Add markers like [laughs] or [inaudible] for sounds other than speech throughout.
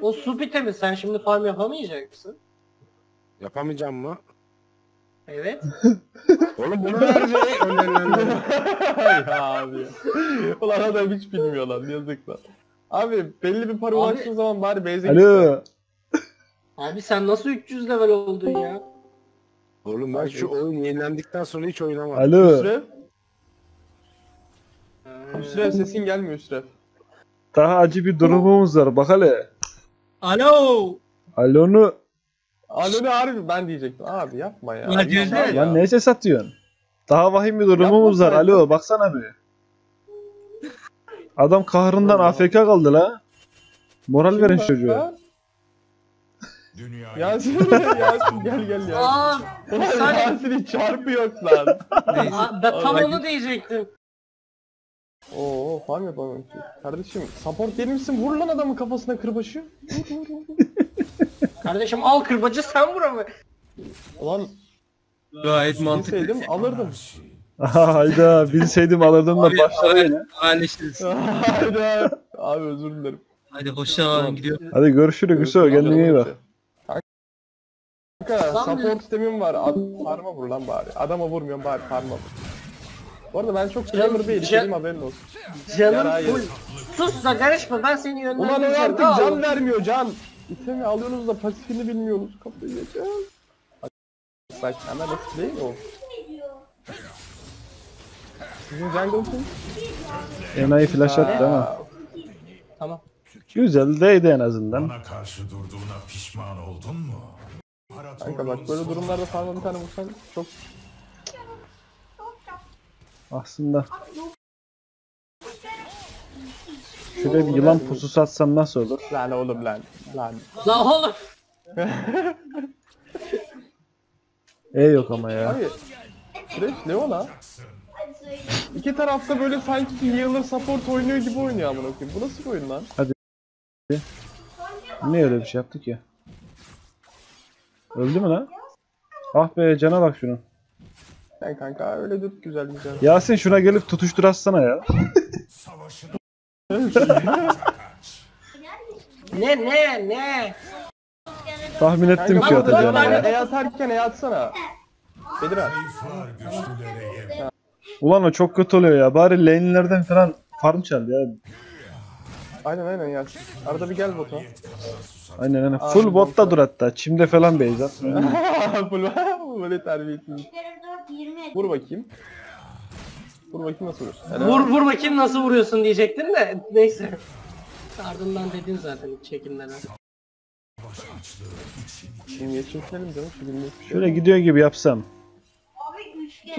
O su bitemi sen şimdi farm yapamayacak mısın? Yapamayacağım mı? Evet. [laughs] Oğlum bunu verecek. [laughs] Önerilen- ya abi. Ulan adam hiç bilmiyor lan yazık lan. Abi belli bir para Abi- ulaştığın zaman bari base'e git. Alo. Abi sen nasıl 300 level oldun ya? Oğlum ben şu oyun yenilendikten sonra hiç oynamadım. Alo. Üsref. Üsref sesin gelmiyor Üsref. Daha acı bir durumumuz var. Bak hele. Alo. Alonu. Alo ne harbi ben diyecektim. Abi yapma ya. Ulan Yapma gözde- ya. Lan neyse satıyorsun? Daha vahim bir durumumuz var. Alo baksana bir. Adam kahrından. AFK kaldı la. Moral verin Kim çocuğa. lan? Dünyayı Yasin, Yasin gel gel [laughs] ya. Aa, Ulan. Yasin'in çarpı yok lan. ben tam onu diyecektim. Oo farm yapamıyorum ki. Kardeşim support gelir misin? Vur lan adamın kafasına kırbaşı. [laughs] Kardeşim al kırbacı sen vur ama. Ulan Gayet mantıklı. bilseydim alırdım. Aha hayda bilseydim alırdım da Abi, başladı abi. yine. Haberleşiriz. Hayda. Abi özür dilerim. Hadi hoşça gidiyorum. Hadi görüşürüz Hüso kendine iyi bak. Kanka Lan support sistemim var. Ad farma vur lan bari. Adama vurmuyorum bari farma vur. Bu arada ben çok Can- gamer değilim. can- Senin haberin olsun. Canım Yarayı. full. Sus da karışma ben seni Ulan o yönlendireceğim. artık Al. can vermiyor can. İtemi alıyorsunuz da pasifini bilmiyorsunuz. Kafayı yiyeceğim. Bak hemen nasıl değil o. Sizin jungle kim? Enayi flash attı ama. Tamam. Güzel değdi en azından. bana karşı durduğuna pişman oldun mu? Kanka bak böyle durumlarda farma bir tane vursan çok Aslında. Şöyle bir yılan pususu atsam nasıl olur? lan oğlum lan lan. La oğlum. E yok ama ya. Abi Fresh Leona İki tarafta böyle sanki healer support oynuyor gibi oynuyor amına koyayım. Bu nasıl bir oyun lan? Niye öyle bir şey yaptık ya? Öldü mü lan? Ah be cana bak şunun. Sen kanka öyle dur güzel güzel. Yasin şuna gelip tutuştur atsana ya. Ne ne ne? Tahmin ettim ki atacağını ya. E atarken E atsana. Ulan o çok kötü oluyor ya. Bari lane'lerden falan farm çal ya. Aynen aynen Yasin. Arada bir gel bota. Aynen aynen. Abi, Full botta botta. dur hatta. Çimde falan at. [laughs] Full böyle terbiyesiz. Vur bakayım. Vur bakayım nasıl vurur. Helal. Vur vur bakayım nasıl vuruyorsun diyecektin de neyse. Ardından dedin zaten hiç çekinmeden. Şimdi geçirtelim canım. Şu günlük bir şey. Şöyle gidiyor gibi yapsam.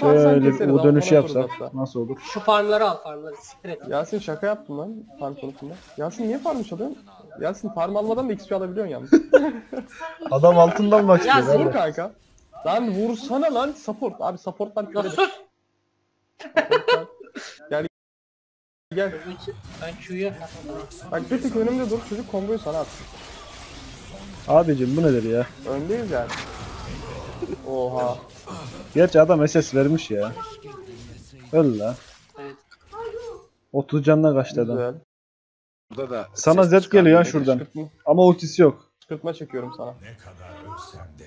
Şöyle bu koyarız yapsak nasıl olur? Şu farmları al farmları siktir et. Yasin şaka yaptım lan farm konusunda. Yasin niye farm çalıyorsun? Yasin farm almadan da XP alabiliyorsun yalnız. [laughs] Adam altından başlıyor. Ya senin- Vur kanka. Lan vursana lan support. Abi supportlar Ya köre. sus. Supportlar. Gel. Gel. Ben Q'ya Bak bir tık önümde dur çocuk komboyu sana at. Abicim bu nedir ya? Öndeyiz yani. Oha. Gerçi adam SS vermiş ya. Öl la. Evet. 30 canına kaçtı adam. Güzel. Burada da Sana ses Z geliyor ha çıkarmıyor. şuradan. Ama ultisi yok. kışkırtma çekiyorum sana.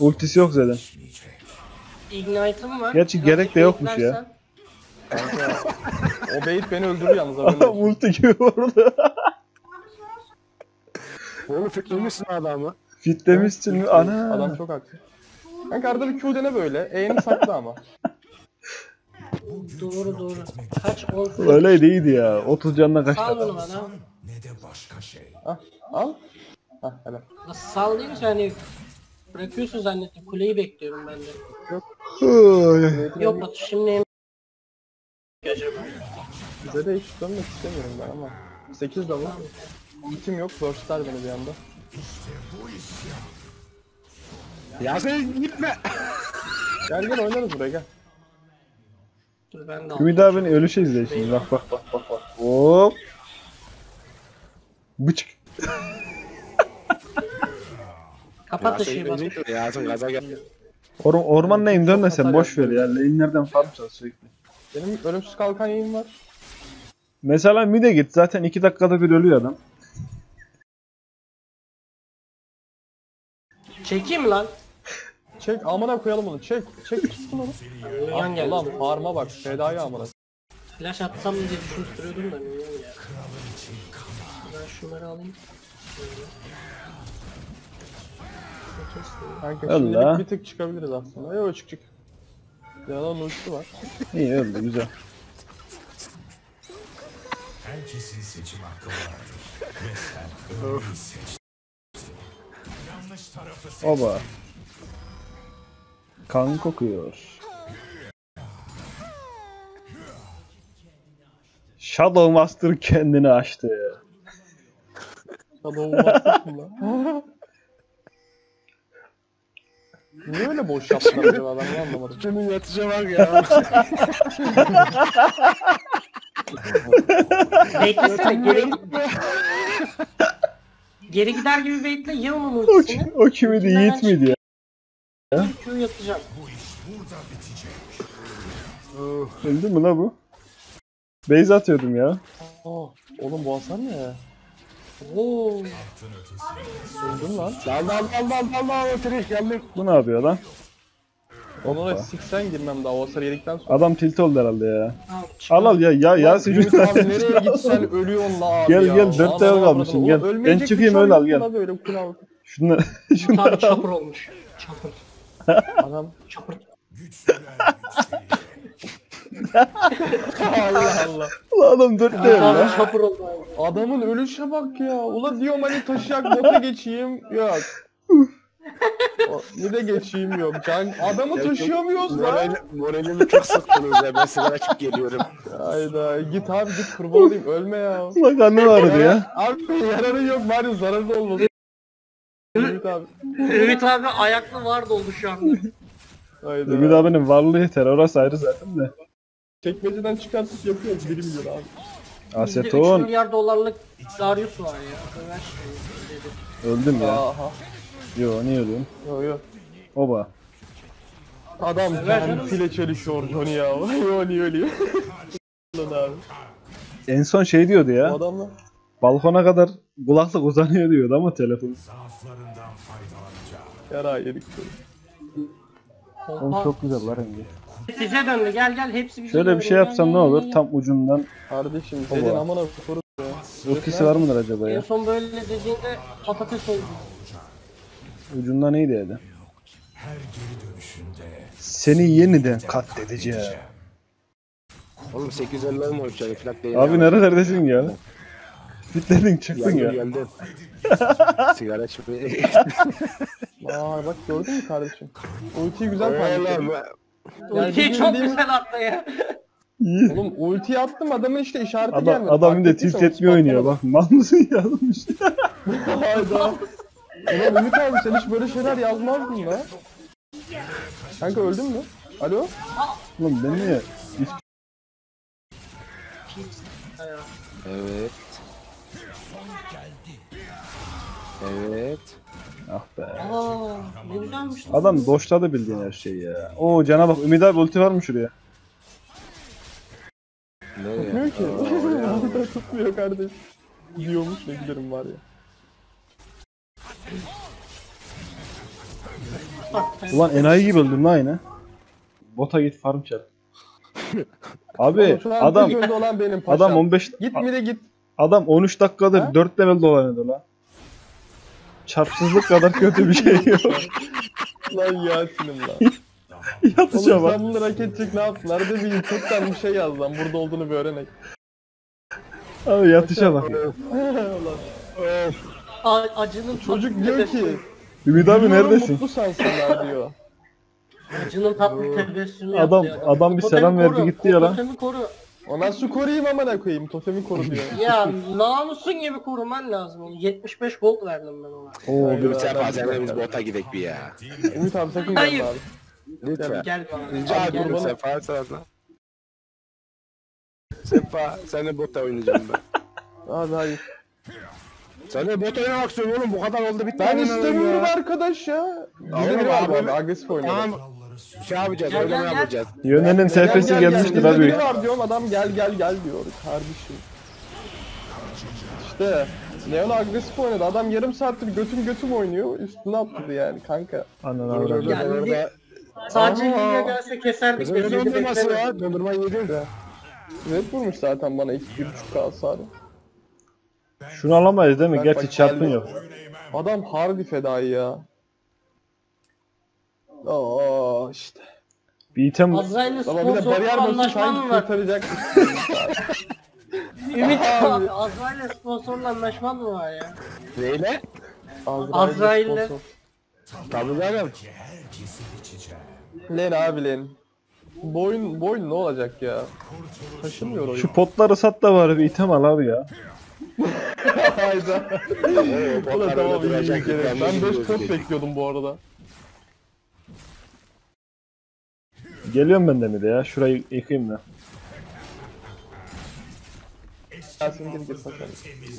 Ultisi yok zaten. geçmeyecek. Ignite'ım var. Gerçi gerek de yokmuş ya. beklersen- Kanka. o bait beni öldürür yalnız haberin Adam olsun. ulti gibi vurdu. [laughs] Oğlum fitlemişsin adamı. Fitlemişsin mi? Ana. Adam çok haklı. Kanka arada bir Q dene böyle. E'ni sakla ama. Doğru doğru. Kaç 10 Öyleydi iyiydi ya. 30 canına kaçtı Sal adam. bunu bana. Ne de başka şey. Ah, al. Hah helal. Nasıl sal deyince hani bırakıyorsun zannettim. Kuleyi bekliyorum ben de. Yok Batu şimdi acaba. Bize de hiç dönmek istemiyorum ben ama. 8 level. Ultim yok. Burstlar beni bir anda. Ya sen gitme. Gel gel oynarız buraya gel. Dur ben de. Ümit abinin ölüşü izle şimdi. Bak bak bak bak bak. Hop. Bıçık. Kapat sen gaza gel. Or orman neyim dönme sen boş ver ya. Lane'lerden farm çal sürekli. Benim ölümsüz kalkan yayım var. Mesela mid'e git zaten 2 dakikada bir ölüyor adam. Çekeyim mi lan? Çek amına koyalım onu. Çek. Çek tutsun onu. Minyon geldi. Lan farma bak. Fedaya amına. Flash atsam diye düşünüp duruyordum da ya. Şunları alayım. Kanka Allah. bir tık çıkabiliriz aslında. Yok çık çık. Yalan ulti var. İyi öldü güzel. Herkesin seçim hakkı vardır. Ve sen seçtin. Yanlış tarafı seç. Oba. Kan kokuyor. Shadow Master kendini açtı. Master'sın lan. [laughs] Niye öyle boş yaptılar [laughs] acaba ben onu anlamadım. Şunun yatıcı var ya. [laughs] Beklesene geri Geri gider gibi bekle ye onun O, ultisini. ki- o kimidi Yiğit miydi ya? Q iş burada bitecek. Öldü mü la bu? Base atıyordum ya. Aa, oğlum bu hasar ne ya? Oo. Öldüm lan. Dal dal dal dal dal dal Trish geldim. Bu ne yapıyor lan? Ona siksen girmem daha o hasar yedikten sonra. Adam tilt oldu herhalde ya. Al. Al al ya ya ya Ümit abi nereye gitsen ölüyorsun la abi Gel, ya. gel, dört Aman tane Allah'ım, kalmışsın, gel. Ben çıkayım, bir öyle al, gel. Böyle kul al. Şunları Bir şunları tane al. çapır olmuş. Çapır. [laughs] Adam Çapır. Allah [laughs] Allah. Ulan adam dört level Adam lan. çapır oldu abi. Adamın ölüşe bak ya. Ula diyorum hani taşıyak bota geçeyim. Yok. O, Bir de geçeyim yok. Can, adamı taşıyamıyoruz lan. Moral, moralimi çok sıktınız ya. Ben sigara açıp geliyorum. Hayda git abi git kurban olayım ölme ya. Ulan karnı ağrıdı ya. Abi yararı yok bari zararı olmasın. Ümit abi. Ümit abi ayaklı var doldu şu anda. Hayda. Ümit abinin varlığı yeter. Orası ayrı zaten de. Çekmeceden çıkartıp yapıyoruz 1 milyon abi. Bizde 3 Aseton. milyar dolarlık Darius var ya. Ömer şey. Öldüm ya. Aha. Yo niye ölüyorum? Yo yo. Oba. Adam file çelişiyor Johnny ya. [laughs] Yo niye ölüyor? Lan abi. En son şey diyordu ya. adamla. Balkona kadar kulaklık uzanıyor diyordu ama telefon. Yara yedik. Oğlum çok güzel var rengi. Bize döndü gel gel hepsi bize Şöyle bir şey yapsam ne olur? Tam ucundan Kardeşim senin amına koru ya. ultisi var mıdır acaba En ya? son böyle dediğinde patates oldu. Ucunda neydi yani? Her geri dönüşünde Seni yeniden katledeceğim. Oğlum 850 olmamış yani flak değil. Abi nerelerdesin ya? Bitledin çıktın ya. geldim. [laughs] Sigara içmeye. [laughs] Aa bak gördün mü kardeşim? Ultiyi güzel Yani Ultiyi çok bildiğimiz- güzel attı ya. Oğlum ultiyi attım adamın işte işareti Adam, gelmedi. adam Fark bir de ettiysen tilt ulti etmiyor oynuyor bak. Mal mısın yazmış. [laughs] Hayda. Ulan Ümit abi sen hiç böyle şeyler yazmazdın la. Kanka öldün mü? Alo? Oğlum ben niye? Evet. Evet. Ah be. Aa ne güzelmiş. lan. Adam doşladı bildiğin her şeyi ya. Oo cana bak Ümit abi ulti var mı şuraya? Ne Tutmuyor ya? [laughs] ki. Harbiden tutmuyor kardeş. Diyormuş ne giderim var ya. Ulan enayi gibi öldüm lan yine. Bota git farm çal. [laughs] Abi Oğlum şu an adam tek önde olan benim paşam. adam 15 Git mi de git. adam 13 dakikadır Ha? 4 level dolanıyordu lan. Çarpsızlık kadar kötü bir şey yok. [laughs] Lan Yasin'im lan. [laughs] Yatışa Oğlum bak. sen bunu hak edecek ne yaptın? Arada bir YouTube'dan bir şey yaz lan. Burada olduğunu bir öğrenek. Abi yatışa bak. Ulan. A- acının Çocuk tatlı diyor tebessümü. ki Ümit abi "Biliyorum, neredesin? Mutlu sansınlar diyor. Acının tatlı tebessümü Adam- yaptı adam bir selam verdi gitti ya lan. Totemi koru. Ona su koruyayım amına koyayım. Totemi koru diyor. [laughs] Ya namusun gibi koruman lazım onu. 75 gold verdim ben ona. Oo bir bazen biz bota gidek bir ya. Ümit abi sakın Hayır. gelme abi. Lütfen. Gel bana. Rica ediyorum. Sefa sana. Sefa seninle bota oynayacağım ben. Abi hayır. Seninle bot oynamak istiyorum oğlum bu kadar oldu bitti. Ben istemiyorum arkadaş ya. Bizde biri var abi. bu arada. Agresif oynuyor. Tamam. Şey yapacağız Gel, oynama gel, gel. yapacağız. Gel, gel, gelmiştir abi. biri var diyorum adam gel gel gel diyor kardeşim. İşte Leon agresif oynadı. Adam yarım saattir götüm götüm oynuyor. Üstüne atladı yani kanka. Anan Orada. Yani Sadece Aa. Liga gelse keserdik. Dondurması beklemedim. ya? Dondurma yedim. Red vurmuş zaten bana 2-1.5k hasarı. Şunu alamayız değil mi? Gerçi çarpın yok. Adam harbi fedai ya. Aa işte. Bir item Azrail'le Ama bir de bariyer sanki var? kurtaracakmış. [laughs] Ümit abi Azrail'le sponsorlu anlaşman mı var ya? Neyle? Azrail'le. Tabii canım. Len abi len. Boyun, boyun ne olacak ya? Taşımıyor oyun. şu potları sat da bari bir item al abi ya. [laughs] Hayda. Oo, Ulan tamam iyi bir kere. Ben 5 gibi pot bekliyordum bu arada. Geliyorum ben de mi de ya. Şurayı yıkayayım da. Gelsin gir gir bakalım.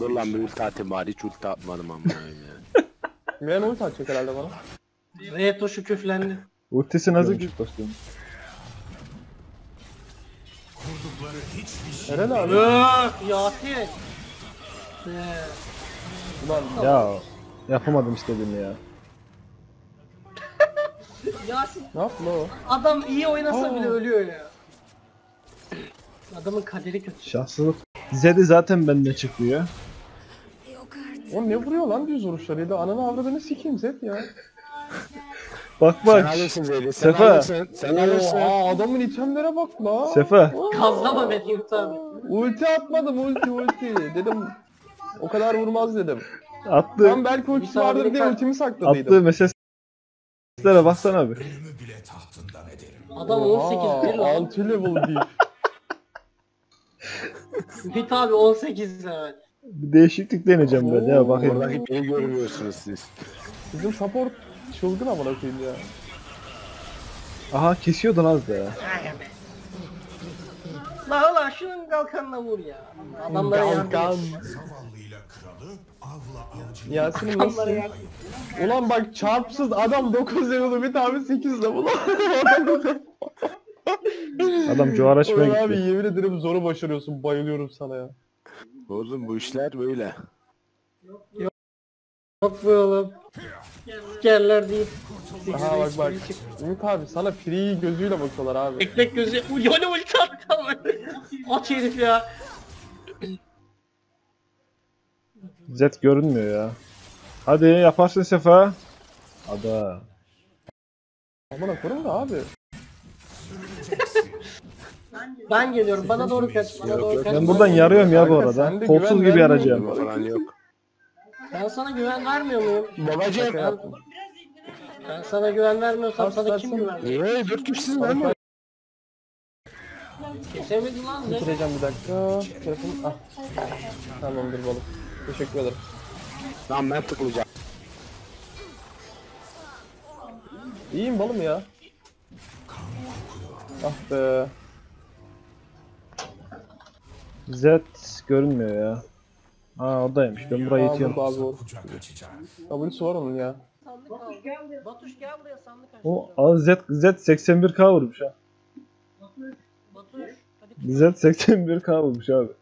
Dur lan bir ulti atayım bari hiç ulti atmadım ama ya. [laughs] Miran ulti atacak herhalde bana. Reto şu küflendi. Ultisi nasıl küçük dostum? Kurdukları hiçbir şey Eren abi. Öööö Yasin. Ulan Ya yapamadım istediğimi ya. Yasin ne yaptı o? adam iyi oynasa Aa. bile ölüyor ya. Adamın kaderi kötü. Şahsılık. Zed'i zaten benden çıkmıyor. O ne vuruyor lan düz vuruşlarıyla? Ananı avradını sikeyim Zed ya. [laughs] Bak Sen bak. alırsın Zeli. Sen Sefa. alırsın. Sen alırsın. Oha adamın itemlere bak la. Sefa. Gazlama beni abi. Ulti atmadım ulti ulti. Dedim o kadar vurmaz dedim. Attı. Ben belki ultisi vardır diye ultimi Attığı sakladıydım. Meseslere baksana abi. ölümü bile tahtından ederim. Adam 18 bir lan. 6 level değil. Ümit abi 18 evet. Bir değişiklik deneyeceğim ben ya bakayım. Oradaki beni görmüyorsunuz siz. Bizim support çılgın amına koyayım ya. Aha kesiyordun az da ya. La la şunun kalkanına vur ya. Adamlara yardım Kalkan. et. Zavallıyla kralı, avla avcıyı Yasin'im nasıl? Adamlara yardım et. Ulan bak çarpsız adam 9 level Ümit abi 8 level. Adam cuvar açmaya Ulan abi gitti. yemin ederim zoru başarıyorsun bayılıyorum sana ya. Oğlum bu işler böyle. Yok be oğlum. Sikerler değil. Aha bak bak. Ümit abi sana free gözüyle bakıyorlar abi. Ekmek gözü. Yone ulti attı. Aç herif ya. Zed görünmüyor ya. Hadi yaparsın Sefa. Ada. Amına koyayım da abi. Ben geliyorum. Bana doğru kaç. Bana Yok, doğru yok. kaç. Ben buradan yarıyorum ya bu arada. Kolsuz gibi musun? falan yok. Ben sana güven vermiyor muyum? Babacım. Ben sana güven vermiyorsam sana kim güven verir? Niye? Dört kişisiniz lan mı? Kesemedin lan. Ne? Bitireceğim bir dakika. Telefon ah. Tamamdır balık. Teşekkür ederim. Lan ben tıklayacağım. İyiyim balım ya. Ah be. Zed görünmüyor ya. Aa oradaymış. Ben buraya yetiyorum. abi açacak. W'su var onun ya. Sandık al. Batuş gel buraya sandık aç. O aa, Zed, Zed 81k vurmuş ha. Batuş. Hadi Zed 81k vurmuş abi.